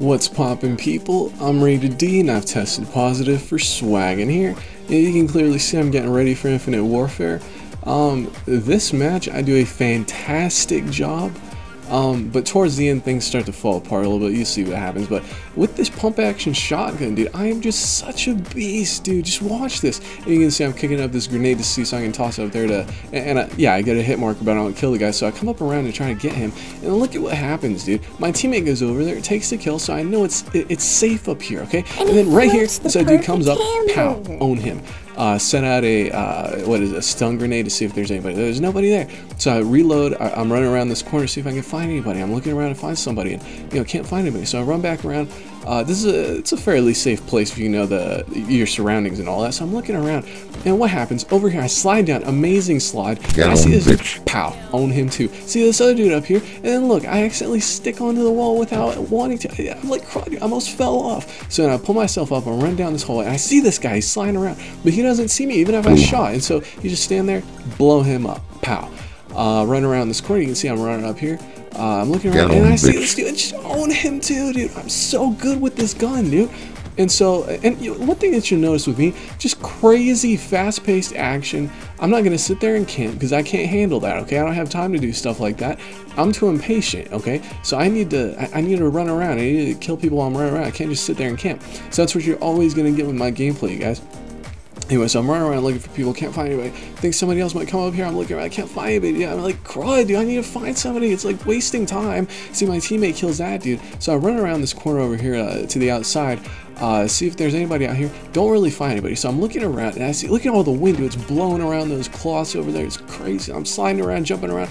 What's poppin' people? I'm Rated D and I've tested positive for swag in here. And you can clearly see I'm getting ready for Infinite Warfare. Um, this match I do a fantastic job um, but towards the end, things start to fall apart a little bit. You see what happens. But with this pump action shotgun, dude, I am just such a beast, dude. Just watch this. And you can see I'm kicking up this grenade to see so I can toss it up there to, and, and I, yeah, I get a hit marker, but I don't kill the guy. So I come up around and try to get him. And look at what happens, dude. My teammate goes over there, takes the kill, so I know it's it, it's safe up here, okay? And, and then right here, so dude comes up, pow, own him uh, sent out a uh, what is it, a stun grenade to see if there's anybody. There's nobody there, so I reload. I, am running around this corner to see if I can find anybody. I'm looking around to find somebody, and you know can't find anybody. So I run back around. Uh, this is a it's a fairly safe place if you know the your surroundings and all that. So I'm looking around, and what happens over here? I slide down, amazing slide. Get I see this bitch. pow, own him too. See this other dude up here, and then look, I accidentally stick onto the wall without wanting to. I'm like, I almost fell off. So then I pull myself up and run down this hallway, and I see this guy. He's sliding around, but he doesn't see me even if I shot. And so you just stand there, blow him up, pow. Uh, run around this corner. You can see I'm running up here. Uh, I'm looking around and I see this dude and just own him too, dude. I'm so good with this gun, dude. And so, and you know, one thing that you'll notice with me, just crazy fast-paced action. I'm not gonna sit there and camp because I can't handle that. Okay, I don't have time to do stuff like that. I'm too impatient. Okay, so I need to, I, I need to run around. I need to kill people while I'm running around. I can't just sit there and camp. So that's what you're always gonna get with my gameplay, you guys. Anyway, so I'm running around looking for people, can't find anybody. Think somebody else might come up here. I'm looking around, I can't find anybody. Yeah, I'm like, crud, dude, I need to find somebody. It's like wasting time. See, my teammate kills that dude. So I run around this corner over here uh, to the outside, uh, see if there's anybody out here. Don't really find anybody. So I'm looking around and I see, look at all the wind, dude. It's blowing around those cloths over there. It's crazy. I'm sliding around, jumping around,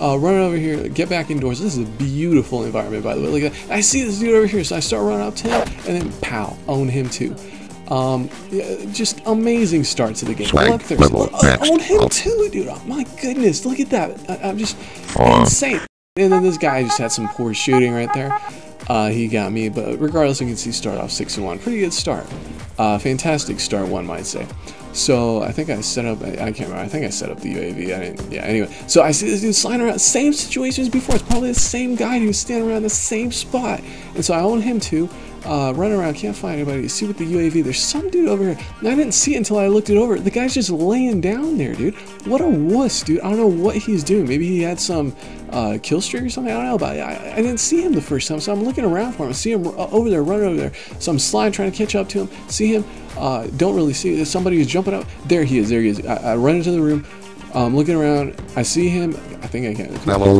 uh, running over here, get back indoors. This is a beautiful environment, by the way. Look at that. I see this dude over here, so I start running up to him and then pow, own him too. Um, just amazing starts to the game. Swag level uh, own him too, dude. Oh, my goodness, look at that. I, am just uh. insane. And then this guy just had some poor shooting right there. Uh, he got me, but regardless, you can see start off 6 and 1. Pretty good start. Uh, fantastic start, one might say. So I think I set up, I, can't remember, I think I set up the UAV. I didn't, yeah, anyway. So I see this dude sliding around, same situation as before. It's probably the same guy who's standing around the same spot. And so I own him too. Uh, run around, can't find anybody. See with the UAV, there's some dude over here. And I didn't see it until I looked it over. The guy's just laying down there, dude. What a wuss, dude. I don't know what he's doing. Maybe he had some uh, kill streak or something. I don't know, but I, I, didn't see him the first time. So I'm looking around for him. I see him uh, over there, running over there. So I'm sliding, trying to catch up to him. See him. Uh, don't really see it. Somebody is jumping up. There he is. There he is. I, I run into the room. I'm looking around. I see him. I think I can. Level,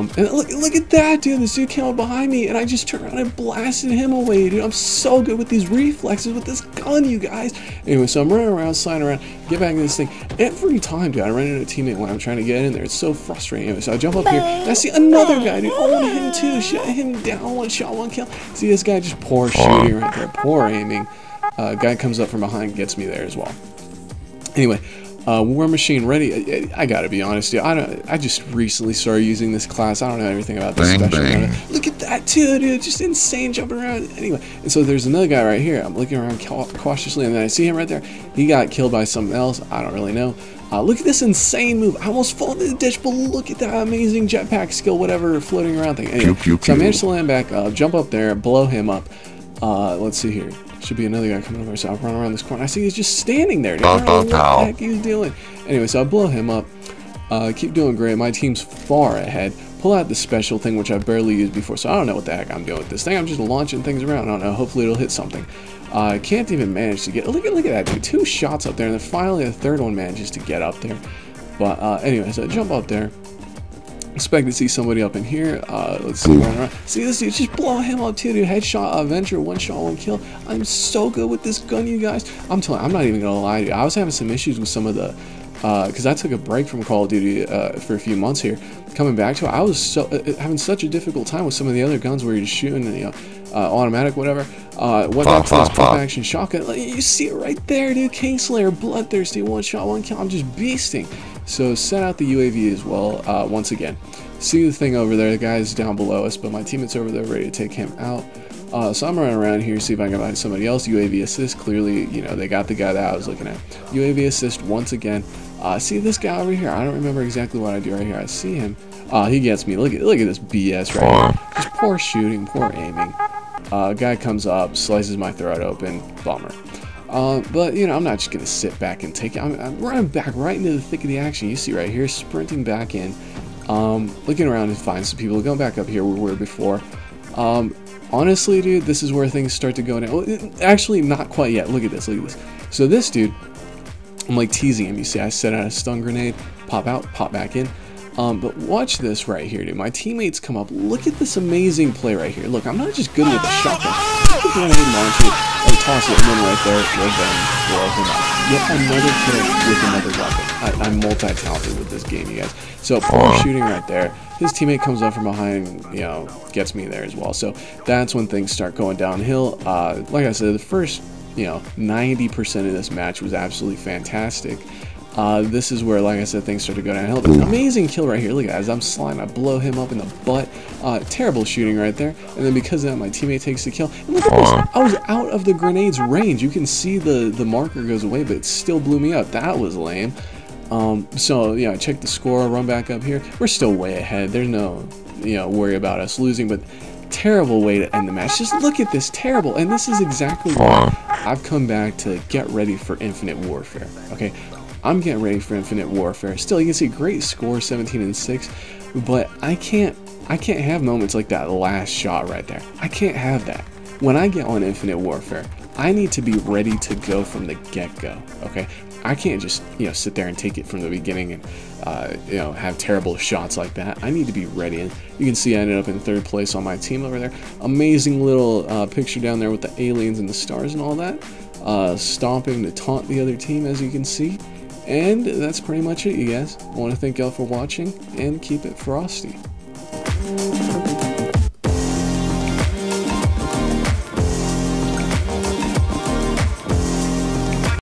um, and look, look at that, dude. This dude came up behind me, and I just turned around and blasted him away, dude. I'm so good with these reflexes with this gun, you guys. Anyway, so I'm running around, sliding around, get back in this thing. Every time, dude, I run into a teammate when I'm trying to get in there. It's so frustrating. Anyway, so I jump up here, and I see another guy, dude. Own him too. Shut him down. One shot, one kill. See this guy just poor shooting right there, poor aiming. Uh, guy comes up from behind, gets me there as well. Anyway, uh, War Machine ready. I, I, gotta be honest, dude. I don't. I just recently started using this class. I don't know everything about this bang, special. Bang. Look at that too, dude. Just insane jumping around. Anyway, and so there's another guy right here. I'm looking around cautiously, and then I see him right there. He got killed by something else. I don't really know. Uh, look at this insane move. I almost fall into the ditch, but look at that amazing jetpack skill, whatever, floating around thing. Anyway, pew, pew, pew. so I managed to land back up, jump up there, blow him up. Uh, let's see here. Should be another guy coming over, so I'll run around this corner. I see he's just standing there. Don't know what the heck he's doing. Anyway, so I blow him up. Uh, keep doing great. My team's far ahead. Pull out the special thing, which I've barely used before, so I don't know what the heck I'm doing with this thing. I'm just launching things around. I don't know. Hopefully it'll hit something. I uh, can't even manage to get... Look at look at that, dude. Two shots up there, and then finally the third one manages to get up there. But uh, anyway, so I jump up there. Expect to see somebody up in here. Uh, let's see. See this dude, just blow him up too, dude. Headshot, Avenger, one shot, one kill. I'm so good with this gun, you guys. I'm telling, I'm not even gonna lie to you. I was having some issues with some of the, because uh, I took a break from Call of Duty uh, for a few months here. Coming back to it, I was so uh, uh, having such a difficult time with some of the other guns where you're just shooting, you know, uh, automatic, whatever. Uh, what pop, pop, pop. action shotgun? Like, you see it right there, dude. Kingslayer, bloodthirsty, one shot, one kill. I'm just beasting. So set out the UAV as well. Uh, once again, see the thing over there. The guy's down below us, but my teammate's over there ready to take him out. Uh, so I'm running around here, see if I can find somebody else. UAV assist, clearly, you know, they got the guy that I was looking at. UAV assist once again. Uh, see this guy over here? I don't remember exactly what I do right here. I see him. Uh, he gets me. Look at look at this BS right here. Just poor shooting, poor aiming. Uh, guy comes up, slices my throat open. Bummer. Uh, but you know, I'm not just gonna sit back and take it. I'm, I'm, running back right into the thick of the action. You see right here, sprinting back in, um, looking around to find some people. Going back up here where we were before. Um, honestly, dude, this is where things start to go. Well, actually, not quite yet. Look at this. Look at this. So this dude, I'm like teasing him. You see, I set out a stun grenade, pop out, pop back in. Um, but watch this right here, dude. My teammates come up. Look at this amazing play right here. Look, I'm not just good with the shotgun. The grenade launcher, Toss it, and then right there, blow him up. Yet another kill with another weapon. I, am multi-talented with this game, you guys. So poor shooting right there. His teammate comes up from behind, and, you know, gets me there as well. So that's when things start going downhill. Uh, like I said, the first, you know, 90% of this match was absolutely fantastic. Uh, this is where, like I said, things start to go downhill. But amazing kill right here. Look at that. As I'm sliding, I blow him up in the butt. Uh, terrible shooting right there. And then because of that, my teammate takes the kill. And look at this. I was out of the grenade's range. You can see the, the marker goes away, but it still blew me up. That was lame. Um, so, yeah, I check the score, run back up here. We're still way ahead. There's no, you know, worry about us losing, but terrible way to end the match. Just look at this, terrible. And this is exactly why I've come back to get ready for Infinite Warfare. Okay, I'm getting ready for Infinite Warfare. Still, you can see great score, 17 and 6, but I can't I can't have moments like that last shot right there. I can't have that. When I get on Infinite Warfare, I need to be ready to go from the get-go, okay? I can't just, you know, sit there and take it from the beginning and, uh, you know, have terrible shots like that. I need to be ready. And you can see I ended up in third place on my team over there. Amazing little uh, picture down there with the aliens and the stars and all that. Uh, stomping to taunt the other team, as you can see. And that's pretty much it, you guys. I want to thank y'all for watching, and keep it frosty.